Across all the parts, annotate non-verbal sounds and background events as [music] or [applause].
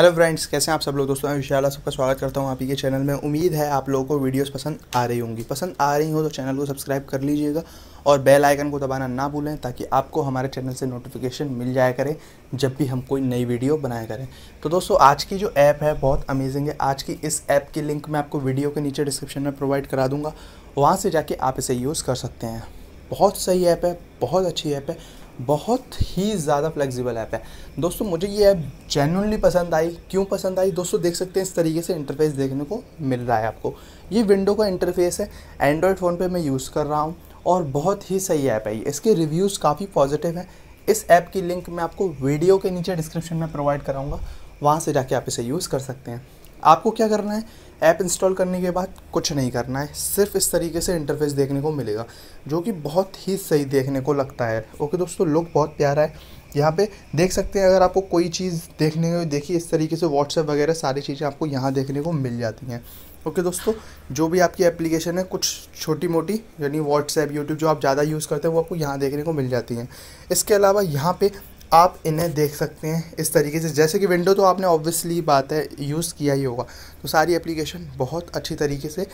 Hello friends कैसे हैं आप सब लोग? दोस्तों, मैं विशाला सबका स्वागत करता हूँ आप ही के चैनल में। उम्मीद है आप लोगों को वीडियोस पसंद आ रही होंगी। पसंद आ रही हो तो चैनल को सब्सक्राइब कर लीजिएगा और बेल आइकन को दबाना ना भूलें ताकि आपको हमारे चैनल से नोटिफिकेशन मिल जाया करें जब भी हम कोई नई वीडियो बनाया करें। तो दोस्तों, आज की जो ऐप है बहुत अमेजिंग है। आज की इस ऐप की लिंक मैं आपको वीडियो के नीचे डिस्क्रिप्शन में प्रोवाइड करा दूँगा। वहाँ से जाके आप इसे यूज़ कर सकते हैं। बहुत सही ऐप है, बहुत अच्छी ऐप है। बहुत ही ज़्यादा फ्लेक्सिबल ऐप है। दोस्तों, मुझे ये ऐप जेनुअनली पसंद आई। क्यों पसंद आई? दोस्तों, देख सकते हैं, इस तरीके से इंटरफेस देखने को मिल रहा है आपको। ये विंडो का इंटरफेस है। एंड्रॉयड फ़ोन पे मैं यूज़ कर रहा हूँ और बहुत ही सही ऐप है ये। इसके रिव्यूज़ काफ़ी पॉजिटिव हैं। इस ऐप की लिंक मैं आपको वीडियो के नीचे डिस्क्रिप्शन में प्रोवाइड कराऊँगा। वहाँ से जाके आप इसे यूज़ कर सकते हैं। आपको क्या करना है? ऐप इंस्टॉल करने के बाद कुछ नहीं करना है। सिर्फ़ इस तरीके से इंटरफेस देखने को मिलेगा, जो कि बहुत ही सही देखने को लगता है। ओके दोस्तों लुक बहुत प्यारा है। यहाँ पे देख सकते हैं, अगर आपको कोई चीज़ देखने को, देखिए, इस तरीके से व्हाट्सएप वगैरह सारी चीज़ें आपको यहाँ देखने को मिल जाती हैं। ओके दोस्तों, जो भी आपकी एप्लीकेशन है, कुछ छोटी मोटी यानी व्हाट्सएप यूट्यूब जो आप ज़्यादा यूज़ करते हैं, वो आपको यहाँ देखने को मिल जाती हैं। इसके अलावा यहाँ पे आप इन्हें देख सकते हैं इस तरीके से। जैसे कि विंडो तो आपने ऑब्वियसली बात है यूज़ किया ही होगा। तो सारी एप्लीकेशन बहुत अच्छी तरीके से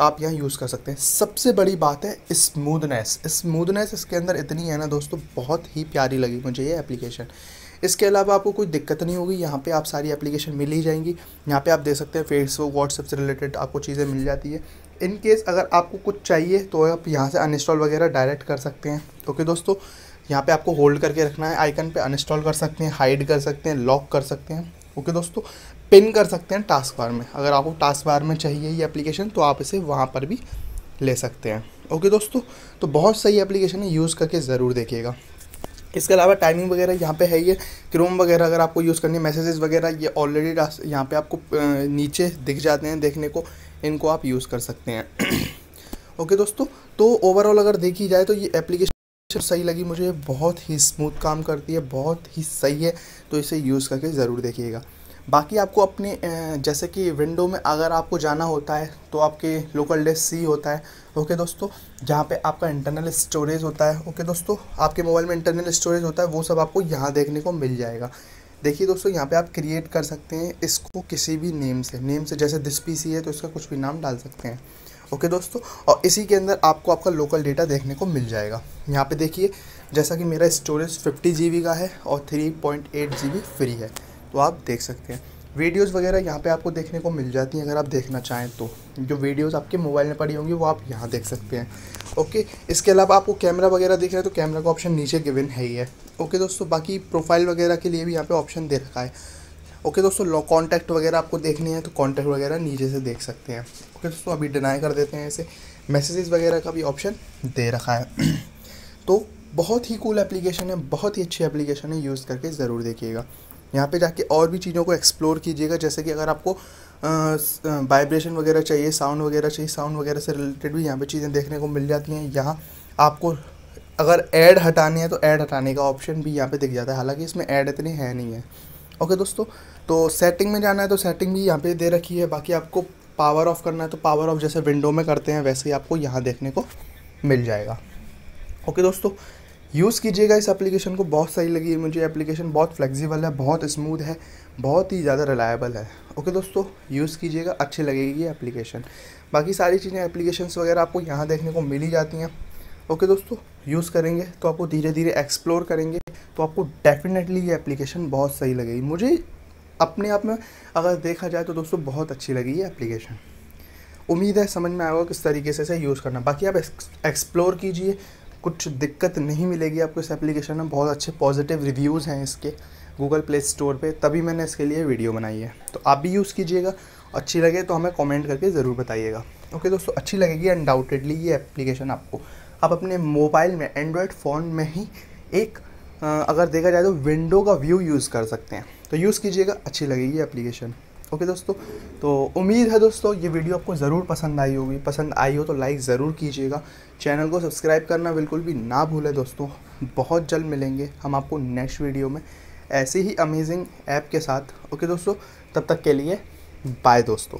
आप यहाँ यूज़ कर सकते हैं। सबसे बड़ी बात है स्मूदनेस स्मूदनेस इसके अंदर इतनी है ना दोस्तों, बहुत ही प्यारी लगी मुझे ये एप्लीकेशन इसके अलावा आपको कोई दिक्कत नहीं होगी, यहाँ पे आप सारी एप्लीकेशन मिल ही जाएँगी। यहाँ पे आप देख सकते हैं फेसबुक व्हाट्सएप से रिलेटेड आपको चीज़ें मिल जाती है। इन केस अगर आपको कुछ चाहिए तो आप यहाँ से अनइंस्टॉल वगैरह डायरेक्ट कर सकते हैं। ओके दोस्तों यहाँ पे आपको होल्ड करके रखना है आइकन पे अनइंस्टॉल कर सकते हैं हाइड कर सकते हैं लॉक कर सकते हैं। ओके दोस्तों पिन कर सकते हैं टास्क बार में। अगर आपको टास्क बार में चाहिए ये एप्लीकेशन तो आप इसे वहाँ पर भी ले सकते हैं। ओके दोस्तों तो बहुत सही एप्लीकेशन है यूज़ करके ज़रूर देखिएगा। इसके अलावा टाइमिंग वगैरह यहाँ पे है ये क्रोम वगैरह अगर आपको यूज़ करनी है मैसेजेस वगैरह, ये ऑलरेडी यहाँ पे आपको नीचे दिख जाते हैं देखने को, इनको आप यूज़ कर सकते हैं। [clears throat] ओके दोस्तों तो ओवरऑल अगर देखी जाए तो ये एप्लीकेशन सही लगी मुझे, बहुत ही स्मूथ काम करती है, बहुत ही सही है तो इसे यूज़ करके ज़रूर देखिएगा। बाकी आपको अपने जैसे कि विंडो में अगर आपको जाना होता है तो आपके लोकल डेस्क सी होता है। ओके दोस्तों, जहाँ पे आपका इंटरनल स्टोरेज होता है। ओके दोस्तों, आपके मोबाइल में इंटरनल स्टोरेज होता है, वो सब आपको यहाँ देखने को मिल जाएगा। देखिए दोस्तों, यहाँ पे आप क्रिएट कर सकते हैं इसको किसी भी नेम से। नेम से जैसे दिस पी सी है तो इसका कुछ भी नाम डाल सकते हैं। ओके दोस्तों? और इसी के अंदर आपको आपका लोकल डेटा देखने को मिल जाएगा। यहाँ पे देखिए, जैसा कि मेरा स्टोरेज फिफ्टी जी का है और three point eight G free है। तो आप देख सकते हैं। वीडियोस वगैरह यहाँ पे आपको देखने को मिल जाती हैं अगर आप देखना चाहें तो। जो वीडियोस आपके मोबाइल में पड़ी होंगी वो आप यहाँ देख सकते हैं। ओके, इसके अलावा आपको कैमरा वगैरह देख रहे हैं तो कैमरा का ऑप्शन नीचे गिवन है ही है। ओके दोस्तों, बाकी प्रोफ़ाइल वगैरह के लिए भी यहाँ पे ऑप्शन दे रखा है। ओके दोस्तों लो कॉन्टैक्ट वगैरह आपको देखने हैं तो कॉन्टैक्ट वगैरह नीचे से देख सकते हैं। ओके दोस्तों, अभी डिनाई कर देते हैं ऐसे मैसेजेस वगैरह का भी ऑप्शन दे रखा है। [clears throat] तो बहुत ही कूल एप्लीकेशन है, बहुत ही अच्छी एप्लीकेशन है यूज़ करके ज़रूर देखिएगा। यहाँ पे जाके और भी चीज़ों को एक्सप्लोर कीजिएगा, जैसे कि अगर आपको वाइब्रेशन वगैरह चाहिए साउंड वगैरह चाहिए साउंड वगैरह से रिलेटेड भी यहाँ पे चीज़ें देखने को मिल जाती हैं। यहाँ आपको अगर ऐड हटाने हैं तो ऐड हटाने का ऑप्शन भी यहाँ पे दिख जाता है। हालाँकि इसमें ऐड इतने हैं नहीं है। ओके दोस्तों तो सेटिंग में जाना है तो सेटिंग भी यहाँ पे दे रखी है। बाकी आपको पावर ऑफ़ करना है तो पावर ऑफ़ जैसे विंडो में करते हैं, वैसे ही आपको यहाँ देखने को मिल जाएगा। ओके दोस्तों यूज़ कीजिएगा इस एप्लीकेशन को। बहुत सही लगी मुझे एप्लीकेशन बहुत फ्लेक्सिबल है, बहुत स्मूथ है, बहुत ही ज़्यादा रिलायबल है। ओके दोस्तों यूज़ कीजिएगा, अच्छी लगेगी ये एप्लीकेशन बाकी सारी चीज़ें एप्लीकेशन वगैरह आपको यहाँ देखने को मिल ही जाती हैं। ओके दोस्तों यूज़ करेंगे तो आपको धीरे धीरे एक्सप्लोर करेंगे। तो आपको डेफिनेटली ये एप्लीकेशन बहुत सही लगेगी। मुझे अपने आप में अगर देखा जाए तो दोस्तों बहुत अच्छी लगी ये एप्लीकेशन उम्मीद है समझ में आएगा किस तरीके से इसे यूज़ करना। बाकी आप एक्सप्लोर कीजिए, कुछ दिक्कत नहीं मिलेगी आपको इस एप्लीकेशन में। बहुत अच्छे पॉजिटिव रिव्यूज़ हैं इसके गूगल प्ले स्टोर पे, तभी मैंने इसके लिए वीडियो बनाई है। तो आप भी यूज़ कीजिएगा, अच्छी लगे तो हमें कमेंट करके ज़रूर बताइएगा। ओके दोस्तों, अच्छी लगेगी अनडाउटेडली ये एप्लीकेशन आपको। आप अपने मोबाइल में एंड्रॉयड फ़ोन में ही एक अगर देखा जाए तो विंडो का व्यू यूज़ कर सकते हैं। तो यूज़ कीजिएगा, अच्छी लगेगी एप्लीकेशन ओके दोस्तों तो उम्मीद है दोस्तों ये वीडियो आपको ज़रूर पसंद आई होगी। पसंद आई हो तो लाइक ज़रूर कीजिएगा। चैनल को सब्सक्राइब करना बिल्कुल भी ना भूलें दोस्तों। बहुत जल्द मिलेंगे हम आपको नेक्स्ट वीडियो में ऐसे ही अमेजिंग ऐप के साथ। ओके दोस्तों, तब तक के लिए बाय दोस्तों।